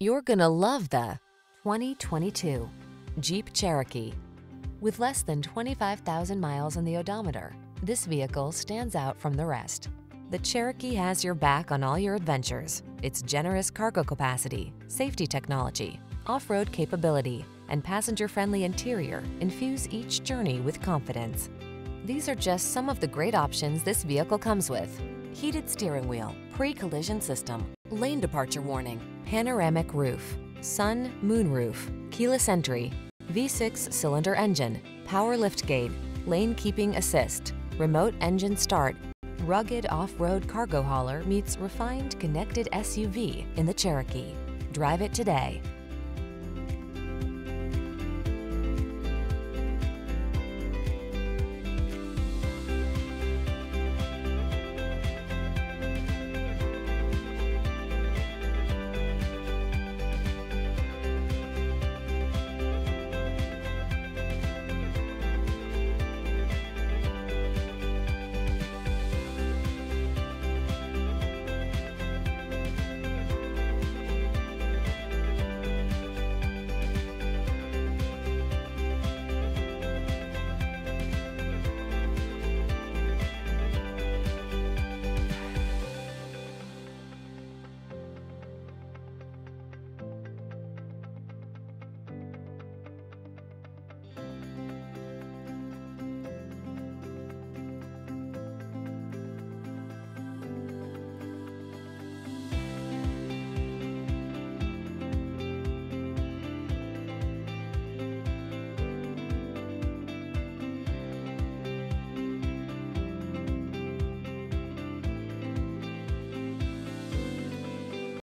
You're gonna love the 2022 Jeep Cherokee. With less than 25,000 miles on the odometer, this vehicle stands out from the rest. The Cherokee has your back on all your adventures. Its generous cargo capacity, safety technology, off-road capability, and passenger-friendly interior infuse each journey with confidence. These are just some of the great options this vehicle comes with. Heated steering wheel, pre-collision system, lane departure warning, panoramic roof, sun, moon roof, keyless entry, V6 cylinder engine, power liftgate, lane keeping assist, remote engine start, rugged off-road cargo hauler meets refined connected SUV in the Cherokee. Drive it today.